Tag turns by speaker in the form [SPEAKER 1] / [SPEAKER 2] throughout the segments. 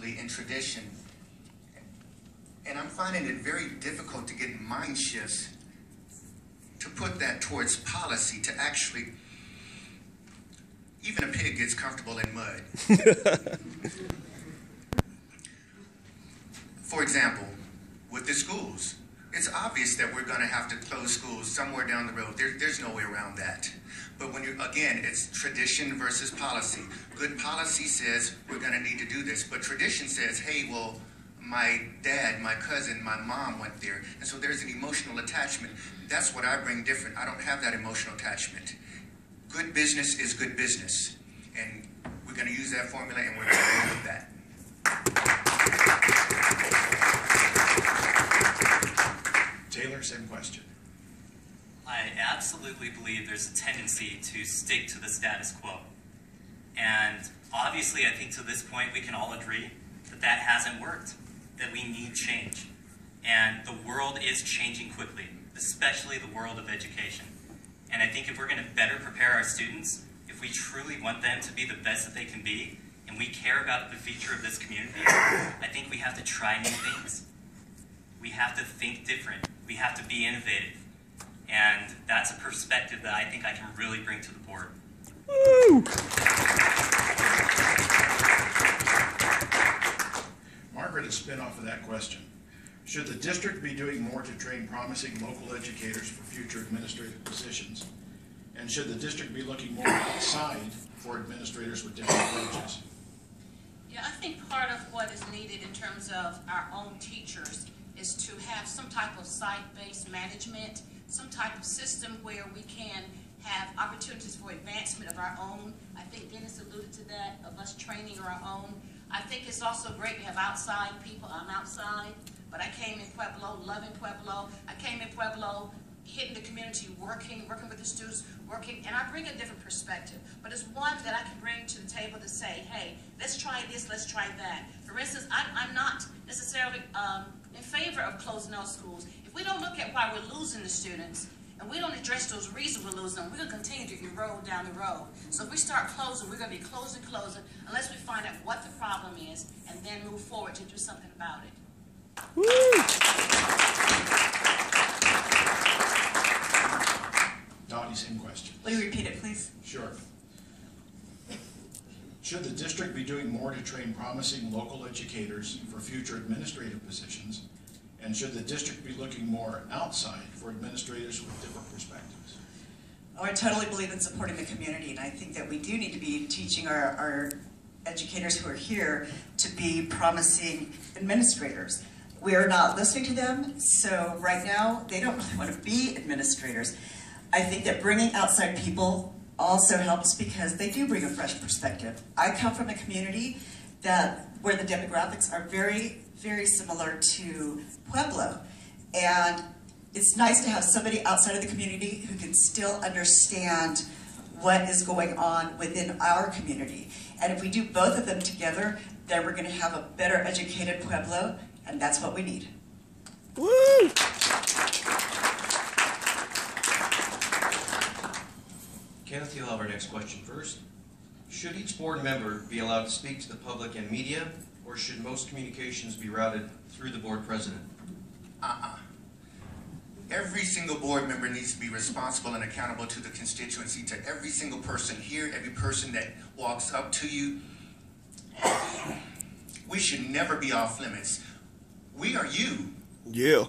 [SPEAKER 1] in tradition. And I'm finding it very difficult to get mind shifts to put that towards policy, to actually, even a pig gets comfortable in mud. For example, with the schools, it's obvious that we're going to have to close schools somewhere down the road. There, there's no way around that. But when you again, it's tradition versus policy. Good policy says we're going to need to do this, but tradition says, hey, well, my dad, my cousin, my mom went there, and so there's an emotional attachment. That's what I bring different. I don't have that emotional attachment. Good business is good business, and we're going to use that formula, and we're going to with that.
[SPEAKER 2] Taylor, same question.
[SPEAKER 3] I absolutely believe there's a tendency to stick to the status quo. And obviously, I think to this point, we can all agree that that hasn't worked, that we need change. And the world is changing quickly, especially the world of education. And I think if we're going to better prepare our students, if we truly want them to be the best that they can be, and we care about the future of this community, I think we have to try new things. We have to think different. We have to be innovative. And that's a perspective that I think I can really bring to the board.
[SPEAKER 4] Woo!
[SPEAKER 2] Margaret, a spin-off of that question. Should the district be doing more to train promising local educators for future administrative positions? And should the district be looking more outside for administrators with different approaches?
[SPEAKER 5] Yeah, I think part of what is needed in terms of our own teachers is to have some type of site-based management, some type of system where we can have opportunities for advancement of our own. I think Dennis alluded to that, of us training our own. I think it's also great to have outside people. I'm outside, but I came in Pueblo, loving Pueblo. I came in Pueblo, hitting the community, working, working with the students, working, and I bring a different perspective. But it's one that I can bring to the table to say, hey, let's try this, let's try that. For instance, I'm, I'm not necessarily um, in favor of closing our schools. If we don't look at why we're losing the students, and we don't address those reasons we're losing them, we're going to continue to erode down the road. So if we start closing, we're going to be closing, closing, unless we find out what the problem is, and then move forward to do something about it.
[SPEAKER 4] Woo!
[SPEAKER 2] Dottie, same question.
[SPEAKER 6] Will you repeat it, please?
[SPEAKER 2] Sure. Should the district be doing more to train promising local educators for future administrative positions? And should the district be looking more outside for administrators with different perspectives?
[SPEAKER 6] Oh, I totally believe in supporting the community, and I think that we do need to be teaching our, our educators who are here to be promising administrators. We are not listening to them, so right now, they don't really want to be administrators. I think that bringing outside people also helps because they do bring a fresh perspective. I come from a community that where the demographics are very, very similar to Pueblo. And it's nice to have somebody outside of the community who can still understand what is going on within our community. And if we do both of them together, then we're going to have a better educated Pueblo, and that's what we need.
[SPEAKER 4] Woo!
[SPEAKER 7] Kenneth, you'll have our next question first. Should each board member be allowed to speak to the public and media, or should most communications be routed through the board president?
[SPEAKER 1] Uh-uh. Every single board member needs to be responsible and accountable to the constituency, to every single person here, every person that walks up to you. We should never be off limits. We are you.
[SPEAKER 4] Yeah.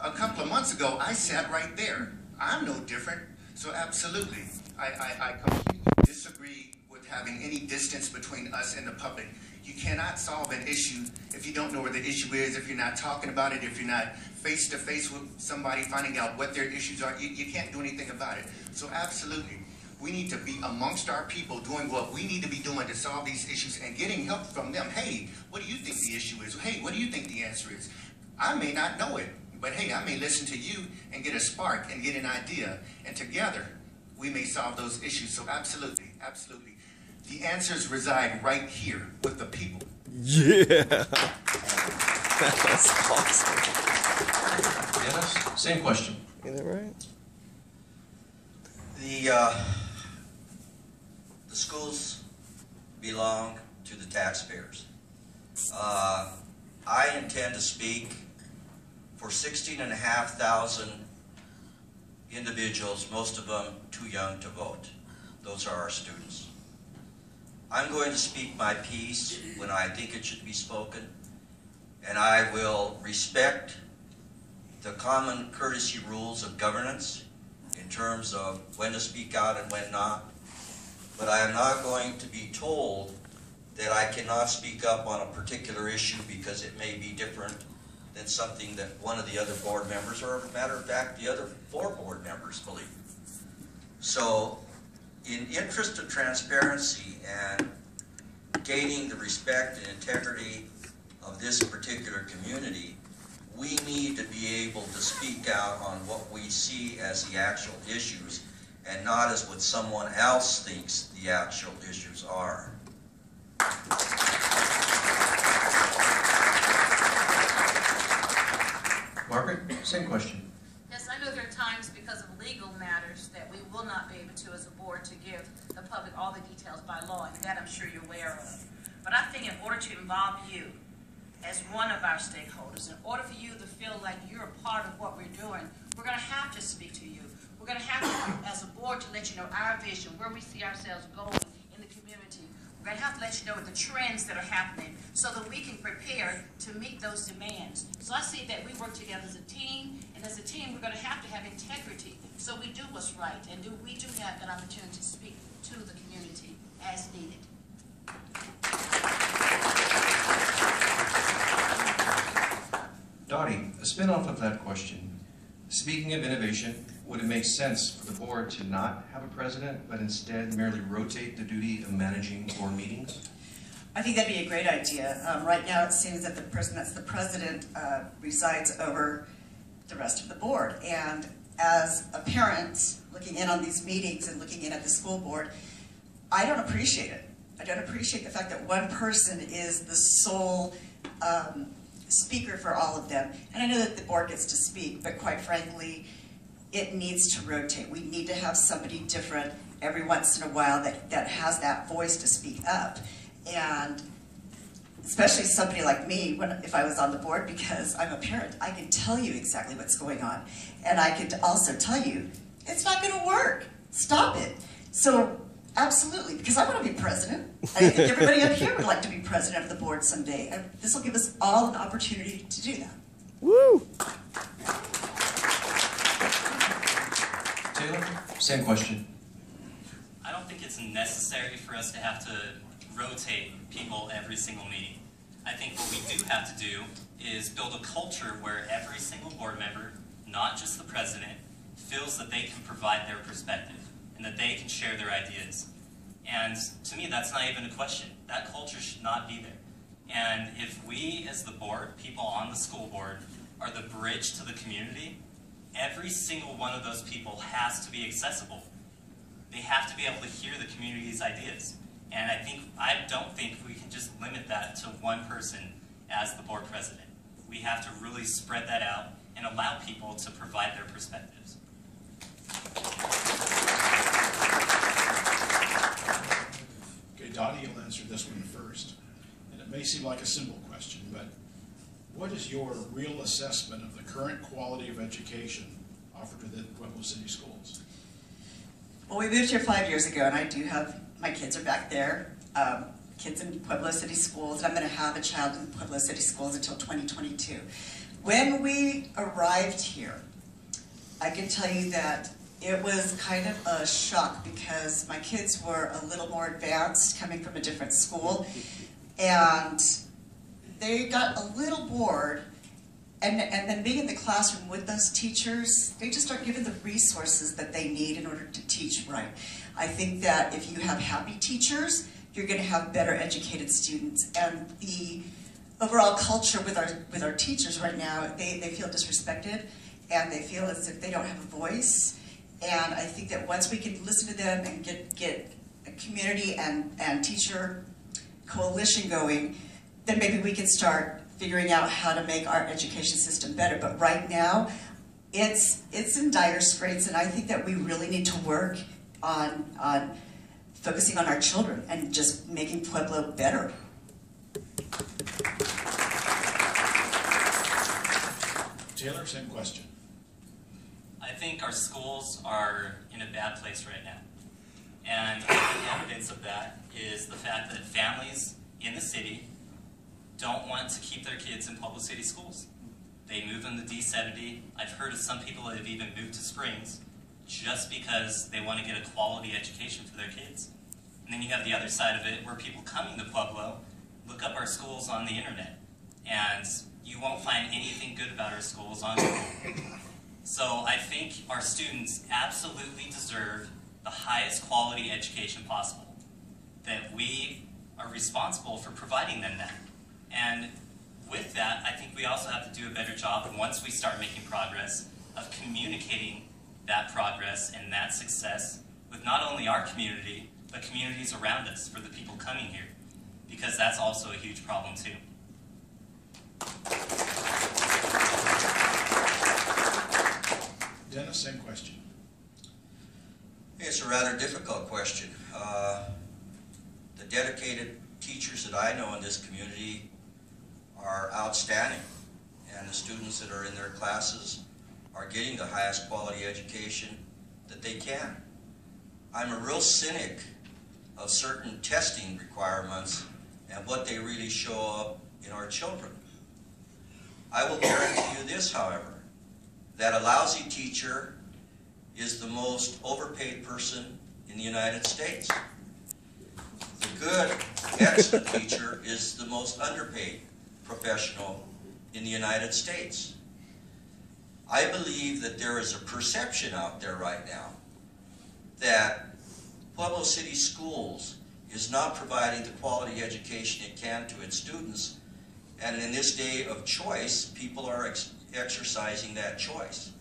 [SPEAKER 1] A couple of months ago, I sat right there. I'm no different. So absolutely, I, I, I completely disagree with having any distance between us and the public. You cannot solve an issue if you don't know where the issue is, if you're not talking about it, if you're not face to face with somebody finding out what their issues are. You, you can't do anything about it. So absolutely, we need to be amongst our people doing what we need to be doing to solve these issues and getting help from them. Hey, what do you think the issue is? Hey, what do you think the answer is? I may not know it, but hey, I may listen to you and get a spark and get an idea, and together we may solve those issues. So absolutely, absolutely. The answers reside right here with the people.
[SPEAKER 4] Yeah. That's awesome.
[SPEAKER 7] Dennis, same question.
[SPEAKER 4] Is that right?
[SPEAKER 8] The, uh, the schools belong to the taxpayers. Uh, I intend to speak for 16 and a half thousand individuals, most of them too young to vote. Those are our students. I'm going to speak my piece when I think it should be spoken, and I will respect the common courtesy rules of governance in terms of when to speak out and when not. But I am not going to be told that I cannot speak up on a particular issue because it may be different than something that one of the other board members, or as a matter of fact, the other four board members believe. So, in interest of transparency and gaining the respect and integrity of this particular community, we need to be able to speak out on what we see as the actual issues and not as what someone else thinks the actual issues are.
[SPEAKER 7] Margaret, same question.
[SPEAKER 5] Yes, I know there are times because of legal matters that we will not be able to, as a board, to give the public all the details by law, and that I'm sure you're aware of. But I think in order to involve you as one of our stakeholders, in order for you to feel like you're a part of what we're doing, we're gonna have to speak to you. We're gonna have to, as a board, to let you know our vision, where we see ourselves going We're gonna have to let you know what the trends that are happening, so that we can prepare to meet those demands. So I see that we work together as a team, and as a team, we're gonna have to have integrity, so we do what's right, and do, we do have an opportunity to speak to the community as needed.
[SPEAKER 7] Dottie, a spin-off of that question. Speaking of innovation, would it make sense for the board to not have a president, but instead merely rotate the duty of managing board meetings?
[SPEAKER 6] I think that'd be a great idea. Um, right now, it seems that the person that's the president uh, resides over the rest of the board. And as a parent, looking in on these meetings and looking in at the school board, I don't appreciate it. I don't appreciate the fact that one person is the sole um, speaker for all of them. And I know that the board gets to speak, but quite frankly, it needs to rotate. We need to have somebody different every once in a while that, that has that voice to speak up. And especially somebody like me, when, if I was on the board, because I'm a parent, I can tell you exactly what's going on. And I could also tell you, it's not gonna work, stop it. So, absolutely, because I wanna be president. I think everybody up here would like to be president of the board someday. And this will give us all an opportunity to do that.
[SPEAKER 4] Woo!
[SPEAKER 7] Taylor, same question.
[SPEAKER 3] I don't think it's necessary for us to have to rotate people every single meeting. I think what we do have to do is build a culture where every single board member, not just the president, feels that they can provide their perspective and that they can share their ideas. And to me, that's not even a question. That culture should not be there. And if we, as the board, people on the school board, are the bridge to the community, every single one of those people has to be accessible. They have to be able to hear the community's ideas. And I think I don't think we can just limit that to one person as the board president. We have to really spread that out and allow people to provide their perspectives.
[SPEAKER 2] Okay, Dottie will answer this one first. And it may seem like a simple question, but what is your real assessment of the current quality of education offered to the Pueblo City schools?
[SPEAKER 6] Well, we moved here five years ago, and I do have, my kids are back there, um, kids in Pueblo City schools, and I'm gonna have a child in Pueblo City schools until 2022. When we arrived here, I can tell you that it was kind of a shock because my kids were a little more advanced, coming from a different school, and they got a little bored and, and then being in the classroom with those teachers, they just aren't given the resources that they need in order to teach right. I think that if you have happy teachers, you're going to have better educated students. And the overall culture with our with our teachers right now, they, they feel disrespected and they feel as if they don't have a voice. And I think that once we can listen to them and get get a community and, and teacher coalition going, then maybe we can start figuring out how to make our education system better. But right now, it's, it's in dire straits, and I think that we really need to work on, on focusing on our children and just making Pueblo better.
[SPEAKER 2] Taylor, same question.
[SPEAKER 3] I think our schools are in a bad place right now. And evidence of that is the fact that families in the city don't want to keep their kids in public city schools. They move them to D70. I've heard of some people that have even moved to Springs just because they want to get a quality education for their kids. And then you have the other side of it where people coming to Pueblo look up our schools on the internet. And you won't find anything good about our schools on Google. So I think our students absolutely deserve the highest quality education possible. That we are responsible for providing them that. And with that, I think we also have to do a better job, once we start making progress, of communicating that progress and that success with not only our community, but communities around us for the people coming here. Because that's also a huge problem too.
[SPEAKER 2] Dennis, same question.
[SPEAKER 8] It's a rather difficult question. Uh, The dedicated teachers that I know in this community are outstanding, and the students that are in their classes are getting the highest quality education that they can. I'm a real cynic of certain testing requirements and what they really show up in our children. I will guarantee you this, however, that a lousy teacher is the most overpaid person in the United States. The good, excellent teacher is the most underpaid professional in the United States. I believe that there is a perception out there right now that Pueblo City Schools is not providing the quality education it can to its students. And in this day of choice, people are ex exercising that choice.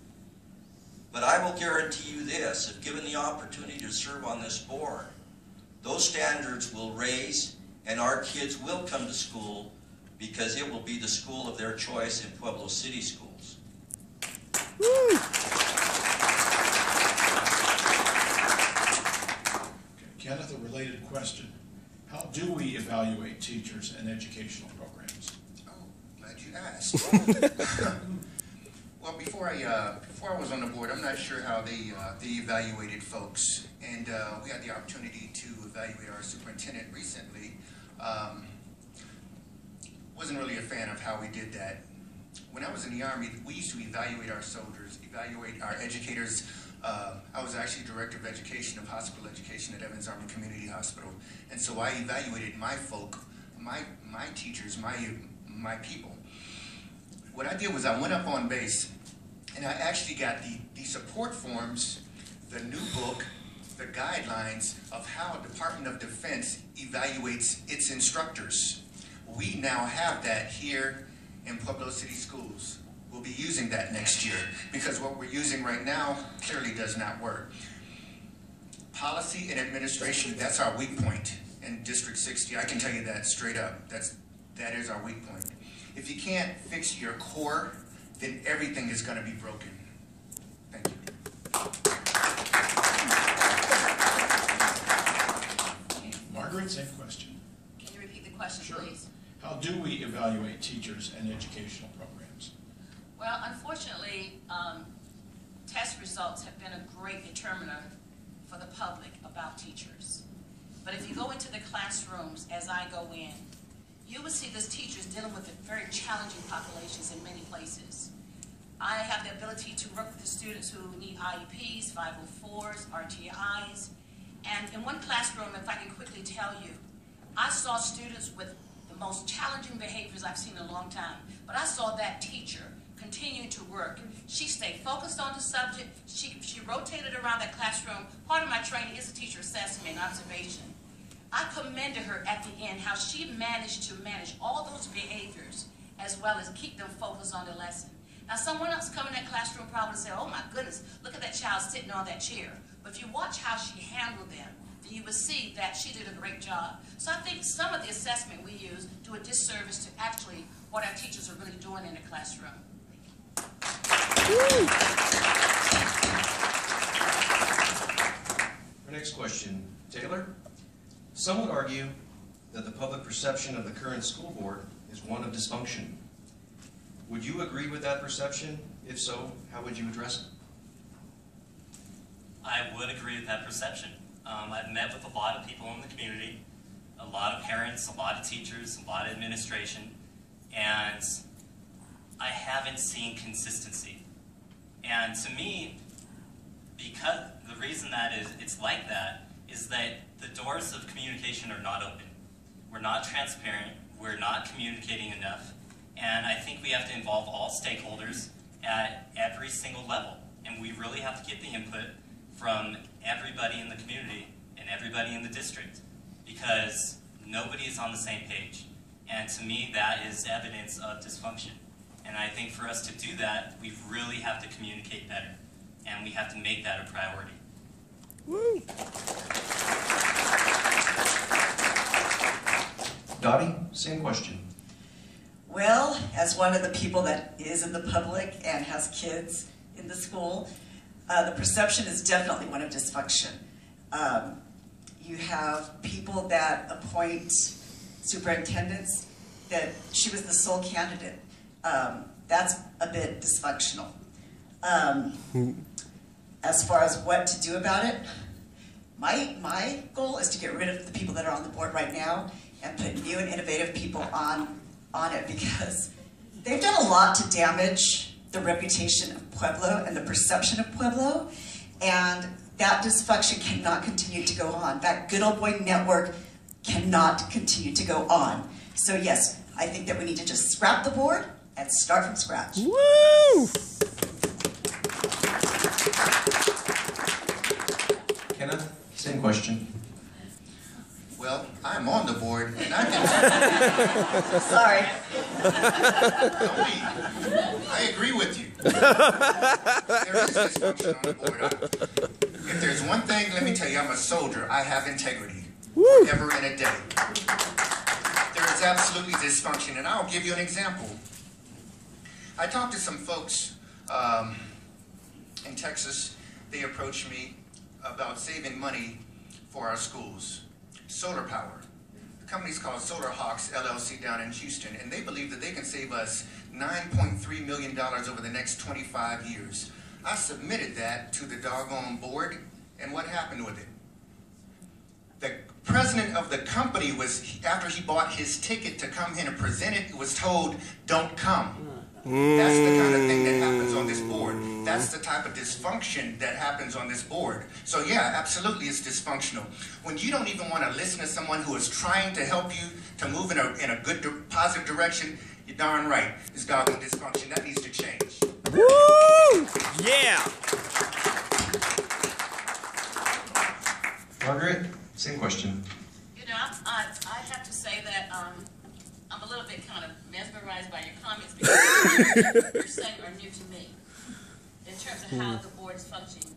[SPEAKER 8] But I will guarantee you this, if given the opportunity to serve on this board, those standards will raise and our kids will come to school because it will be the school of their choice in Pueblo City Schools.
[SPEAKER 2] Okay, Kenneth, a related question. How do we evaluate teachers and educational programs?
[SPEAKER 1] Oh, glad you asked. Well, before I, uh, I was on the board, I'm not sure how they, uh, they evaluated folks. And, uh, we had the opportunity to evaluate our superintendent recently. Um, wasn't really a fan of how we did that. When I was in the Army, we used to evaluate our soldiers, evaluate our educators. Uh, I was actually Director of Education of Hospital Education at Evans Army Community Hospital. And so I evaluated my folk, my, my teachers, my, my people. What I did was I went up on base and I actually got the, the support forms, the new book, the guidelines of how Department of Defense evaluates its instructors. We now have that here in Pueblo City Schools. We'll be using that next year because what we're using right now clearly does not work. Policy and administration, that's our weak point in District 60. I can tell you that straight up. That's, that is our weak point. If you can't fix your core, then everything is going to be broken. Thank you.
[SPEAKER 2] Margaret, same question.
[SPEAKER 5] Can you repeat the question,
[SPEAKER 2] Sure.
[SPEAKER 5] please?
[SPEAKER 2] How do we evaluate teachers and educational programs?
[SPEAKER 5] Well, unfortunately, um, test results have been a great determiner for the public about teachers. But if you go into the classrooms, as I go in, you will see those teachers dealing with very challenging populations in many places. I have the ability to work with the students who need IEPs, 504s, RTIs. And in one classroom, if I can quickly tell you, I saw students with the most challenging behaviors I've seen in a long time. But I saw that teacher continue to work. She stayed focused on the subject. She, she rotated around that classroom. Part of my training is a teacher assessment and observation. I commended her at the end how she managed to manage all those behaviors as well as keep them focused on the lesson. Now, someone else come in that classroom probably say, oh my goodness, look at that child sitting on that chair. But if you watch how she handled them, then you will see that she did a great job. So I think some of the assessment we use do a disservice to actually what our teachers are really doing in the classroom.
[SPEAKER 7] Our next question, Taylor. Some would argue that the public perception of the current school board is one of dysfunction. Would you agree with that perception? If so, how would you address it?
[SPEAKER 3] I would agree with that perception. Um, I've met with a lot of people in the community, a lot of parents, a lot of teachers, a lot of administration, and I haven't seen consistency. And to me, because the reason that is it's like that is that the doors of communication are not open. We're not transparent. We're not communicating enough. And I think we have to involve all stakeholders at every single level. And we really have to get the input from everybody in the community and everybody in the district because nobody is on the same page. And to me, that is evidence of dysfunction. And I think for us to do that, we really have to communicate better. And we have to make that a priority.
[SPEAKER 4] Woo!
[SPEAKER 7] Dottie, same question.
[SPEAKER 6] Well, as one of the people that is in the public and has kids in the school, uh, the perception is definitely one of dysfunction. Um, you have people that appoint superintendents that she was the sole candidate. Um, that's a bit dysfunctional. Um, as far as what to do about it, my, my goal is to get rid of the people that are on the board right now and put new and innovative people on, on it because they've done a lot to damage the reputation of Pueblo and the perception of Pueblo. And that dysfunction cannot continue to go on. That good old boy network cannot continue to go on. So yes, I think that we need to just scrap the board and start from scratch.
[SPEAKER 4] Woo!
[SPEAKER 7] Kenneth, same question.
[SPEAKER 1] Well, I'm on the board, and I can
[SPEAKER 6] Sorry.
[SPEAKER 1] I agree with you. There is dysfunction on the board. If there's one thing, let me tell you, I'm a soldier. I have integrity.
[SPEAKER 4] Woo!
[SPEAKER 1] Ever and a day. There is absolutely dysfunction, and I'll give you an example. I talked to some folks um, in Texas. They approached me about saving money for our schools. Solar power. The company's called Solar Hawks LLC down in Houston, and they believe that they can save us $9.3 million over the next 25 years. I submitted that to the doggone board, and what happened with it? The president of the company was, after he bought his ticket to come in and present it, was told, don't come. That's the kind of thing that happens on this board. That's the type of dysfunction that happens on this board. So yeah, absolutely it's dysfunctional. When you don't even want to listen to someone who is trying to help you to move in a, in a good, positive direction, you're darn right. It's goddamn dysfunction. That needs to change.
[SPEAKER 4] Woo! Yeah!
[SPEAKER 7] Margaret, same question.
[SPEAKER 5] You know, I, I, I have to say that, um, I'm a little bit kind of mesmerized by your comments because you're saying are new to me in terms of how hmm. the board is functioning.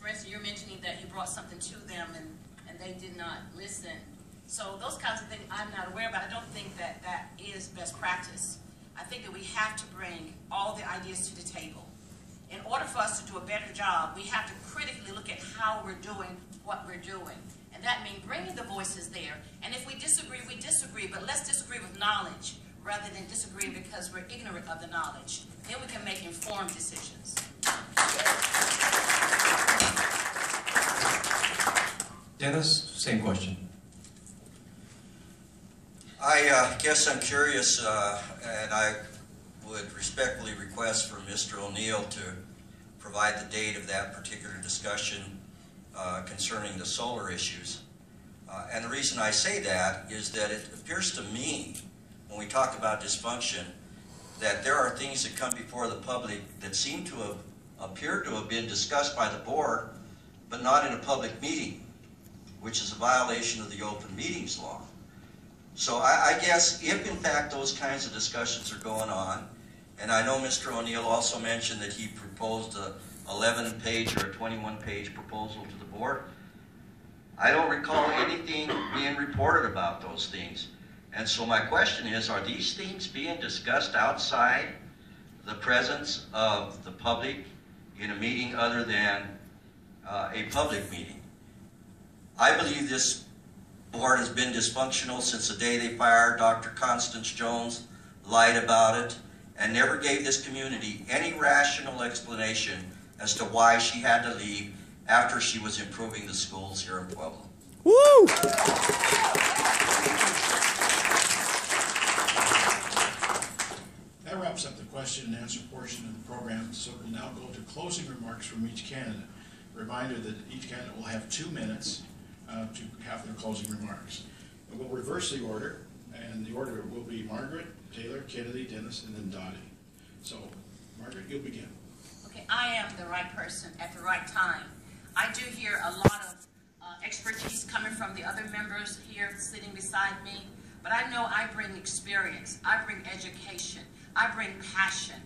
[SPEAKER 5] For instance, you're mentioning that you brought something to them and, and they did not listen. So those kinds of things I'm not aware about. I don't think that that is best practice. I think that we have to bring all the ideas to the table. In order for us to do a better job, we have to critically look at how we're doing what we're doing. And that means bringing the voices there. And if we disagree, we disagree, but let's disagree with knowledge rather than disagree because we're ignorant of the knowledge. Then we can make informed decisions.
[SPEAKER 7] Dennis, same question.
[SPEAKER 8] I uh, guess I'm curious, uh, and I would respectfully request for Mr. O'Neill to provide the date of that particular discussion uh, concerning the solar issues. Uh, And the reason I say that is that it appears to me, when we talk about dysfunction, that there are things that come before the public that seem to have, appeared to have been discussed by the board, but not in a public meeting, which is a violation of the open meetings law. So I, I guess if in fact those kinds of discussions are going on, and I know Mr. O'Neill also mentioned that he proposed a 11-page or a 21-page proposal to the board, I don't recall anything being reported about those things. And so my question is, are these things being discussed outside the presence of the public in a meeting other than uh, a public meeting? I believe this board has been dysfunctional since the day they fired Dr. Constance Jones, lied about it, and never gave this community any rational explanation as to why she had to leave after she was improving the schools here in Pueblo.
[SPEAKER 4] Woo!
[SPEAKER 2] That wraps up the question and answer portion of the program, so we'll now go to closing remarks from each candidate. Reminder that each candidate will have two minutes uh, to have their closing remarks. And we'll reverse the order, and the order will be Margaret, Taylor, Kennedy, Dennis, and then Dottie. So, Margaret, you'll begin.
[SPEAKER 5] I am the right person at the right time. I do hear a lot of uh, expertise coming from the other members here sitting beside me, but I know I bring experience, I bring education, I bring passion,